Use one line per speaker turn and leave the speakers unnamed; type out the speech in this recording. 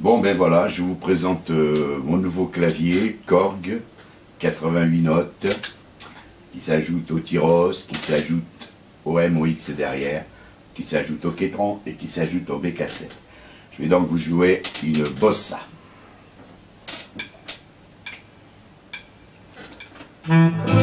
Bon ben voilà, je vous présente euh, mon nouveau clavier Korg, 88 notes, qui s'ajoute au Tyros, qui s'ajoute au MOX derrière, qui s'ajoute au Ketron et qui s'ajoute au BK7. Je vais donc vous jouer une bossa. Mm.